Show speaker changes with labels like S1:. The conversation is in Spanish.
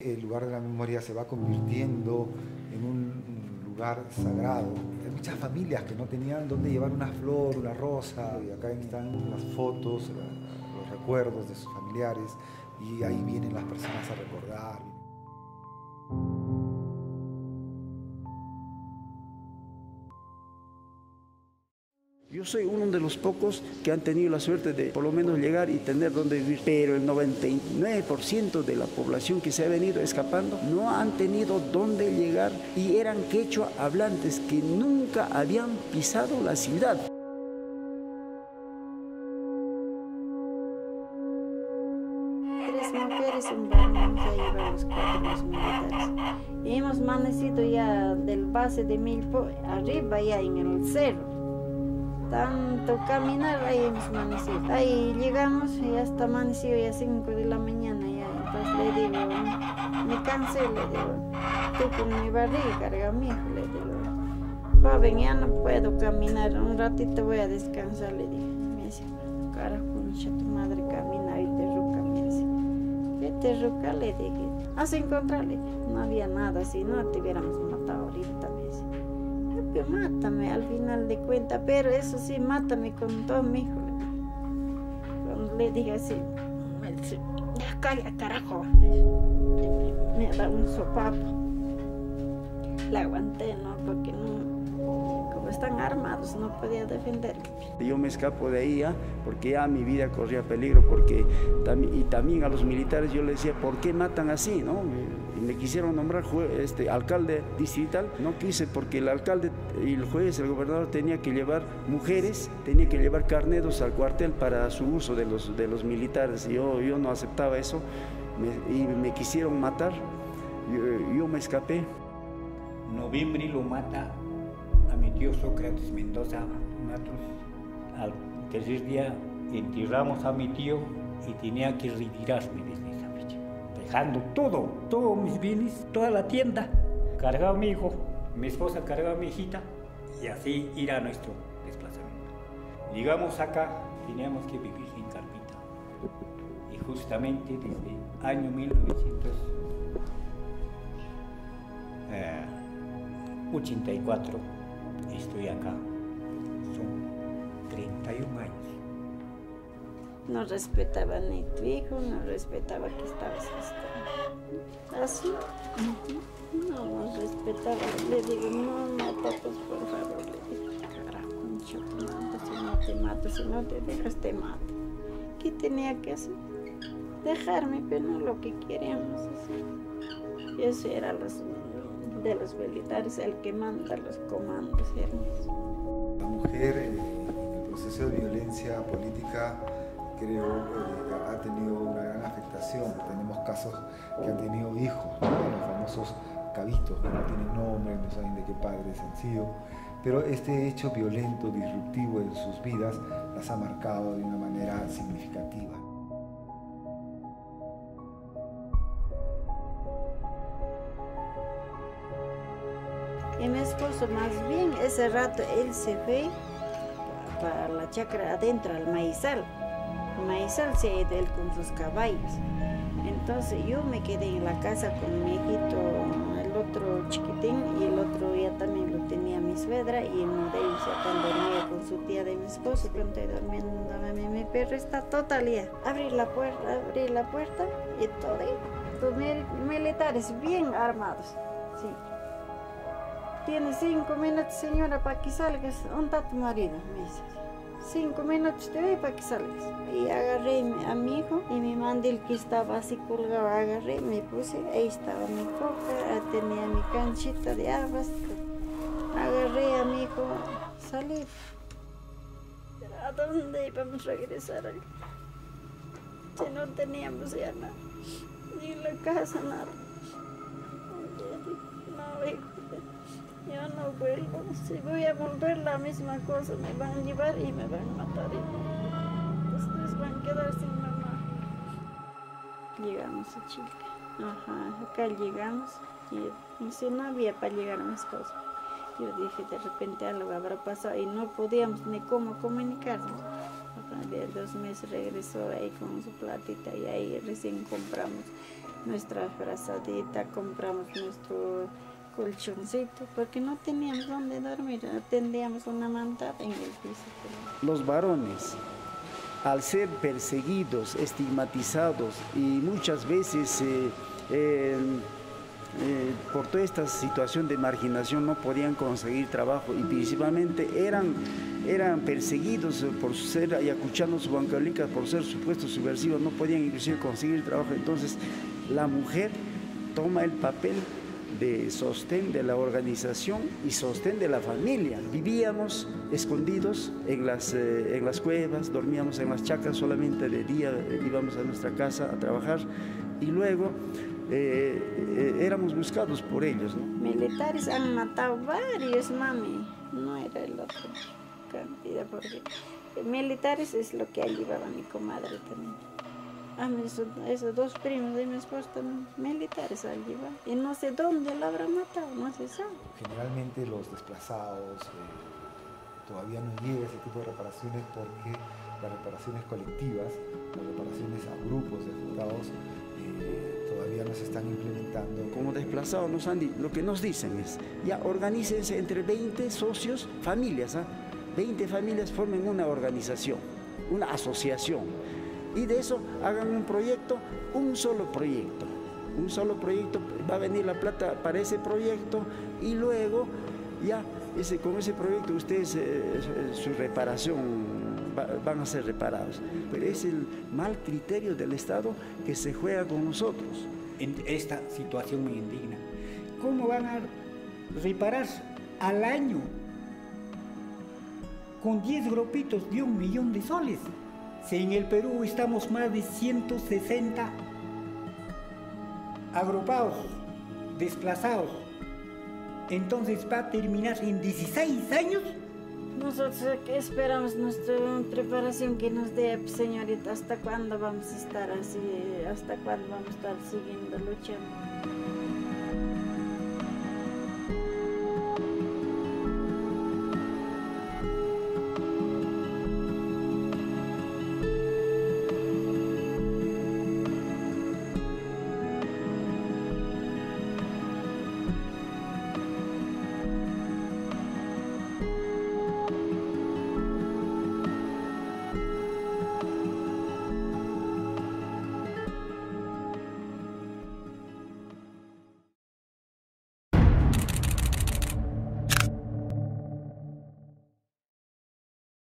S1: El lugar de la memoria se va convirtiendo en un lugar sagrado. Hay muchas familias que no tenían dónde llevar una flor, una rosa, y acá están las fotos, los recuerdos de sus familiares, y ahí vienen las personas a recordar.
S2: Yo soy uno de los pocos que han tenido la suerte de por lo menos llegar y tener donde vivir, pero el 99% de la población que se ha venido escapando no han tenido dónde llegar y eran quechua hablantes que nunca habían pisado la ciudad.
S3: Tres mujeres, un hemos amanecido ya del base de Milpo arriba ya en el cerro tanto caminar, ahí hemos amanecido. Ahí llegamos y hasta amanecido ya 5 de la mañana ya. Entonces le digo, me cansé, le digo, tú con mi barriga mi hijo, le digo, joven, ya no puedo caminar, un ratito voy a descansar, le dije. Me dice, carajo, tu madre camina y te ruca, me dice. ¿Qué te ruca? Le dije, has encontrarle. No había nada, si no te hubiéramos matado ahorita, me dice mátame al final de cuentas, pero eso sí, mátame con todo mi hijo. Cuando le dije así, me dice, calla carajo, me da un sopapo. La aguanté, ¿no? Porque no, están armados, no podía defenderme.
S2: Yo me escapo de ahí ya, porque ya mi vida corría peligro, porque y también a los militares yo les decía, ¿por qué matan así? ¿no? Y me quisieron nombrar este, alcalde distrital, no quise porque el alcalde y el juez, el gobernador tenía que llevar mujeres, tenía que llevar carneros al cuartel para su uso de los, de los militares. Yo, yo no aceptaba eso y me quisieron matar, yo, yo me escapé.
S4: Noviembre lo mata mi tío Sócrates Mendoza. Nosotros al tercer día enterramos a mi tío y tenía que retirarme desde esa fecha, dejando todo, todos mis bienes, toda la tienda. Cargaba a mi hijo, mi esposa cargaba a mi hijita y así ir a nuestro desplazamiento. Llegamos acá, teníamos que vivir sin carpita. Y justamente desde año 1984 estoy acá. Son 31 años.
S3: No respetaba ni tu hijo, no respetaba que estabas así. No nos respetaba. Le digo, no, no, papá, por favor. Le digo, carajo, mucho te mato, si no te mato, si no te dejas, te mato. ¿Qué tenía que hacer? Dejarme, pero no lo que queríamos hacer. Eso era los de los militares el que manda los comandos,
S1: La mujer en el proceso de violencia política creo eh, ha tenido una gran afectación. Tenemos casos que han tenido hijos, los famosos cabitos que no tienen nombre, no saben de qué padres han sido. Pero este hecho violento, disruptivo en sus vidas, las ha marcado de una manera significativa.
S3: Y mi esposo más bien, ese rato él se fue para la chacra adentro, al maizal. Maizal se ha ido él con sus caballos. Entonces yo me quedé en la casa con mi hijito, el otro chiquitín, y el otro ya también lo tenía mi suegra, y uno de ellos ya dormía con su tía de mi esposo, estoy durmiendo, mi perro está total ya. Abrí la puerta, abrí la puerta, y todo, los militares bien armados, sí. Tiene cinco minutos, señora, para que salgas. ¿Dónde está tu marido? Me dice. Cinco minutos te doy para que salgas. Y agarré a mi hijo y mi mandil que estaba así colgado, agarré, me puse, ahí estaba mi coca, tenía mi canchita de habas. Agarré a mi hijo, salí. ¿A dónde íbamos a regresar? Si no teníamos ya nada, ni la casa, nada. No, hijo. Yo no vuelvo. Si voy a volver la misma cosa, me van a llevar y me van a matar. ustedes van a quedar sin mamá. Llegamos a Chile. Ajá, acá llegamos y, si no había para llegar a mi esposo. Yo dije, de repente algo habrá pasado y no podíamos ni cómo comunicarnos. De dos meses regresó ahí con su platita y ahí recién compramos nuestra frazadita, compramos nuestro colchoncito, porque no teníamos dónde dormir, tendíamos una manta en el piso.
S2: Los varones, al ser perseguidos, estigmatizados y muchas veces eh, eh, por toda esta situación de marginación no podían conseguir trabajo y principalmente eran, eran perseguidos por ser ayacuchanos o bancalica por ser supuestos subversivos, no podían inclusive conseguir trabajo. Entonces la mujer toma el papel de sostén de la organización y sostén de la familia. Vivíamos escondidos en las, eh, en las cuevas, dormíamos en las chacas, solamente de día íbamos a nuestra casa a trabajar y luego eh, eh, éramos buscados por ellos.
S3: Militares han matado varios, mami, no era el otro cantidad, porque militares es lo que llevaba mi comadre también. A esos, dos primos de mi esposo también militares al llevar. Y no sé dónde la habrá matado, no se sabe.
S1: Generalmente los desplazados eh, todavía no llega ese tipo de reparaciones porque las reparaciones colectivas, las reparaciones a grupos de afectados, eh, todavía no se están implementando.
S2: Como desplazados nos han lo que nos dicen es, ya organícense entre 20 socios, familias, 20 ¿ah? familias formen una organización, una asociación y de eso hagan un proyecto, un solo proyecto. Un solo proyecto, va a venir la plata para ese proyecto y luego ya ese, con ese proyecto ustedes eh, su reparación van a ser reparados. Pero es el mal criterio del Estado que se juega con nosotros.
S4: En esta situación me indigna. ¿Cómo van a reparar al año con 10 grupitos de un millón de soles? Si en el Perú estamos más de 160 agrupados, desplazados, entonces va a terminar en 16 años.
S3: Nosotros esperamos nuestra preparación que nos dé, señorita, hasta cuándo vamos a estar así, hasta cuándo vamos a estar siguiendo luchando.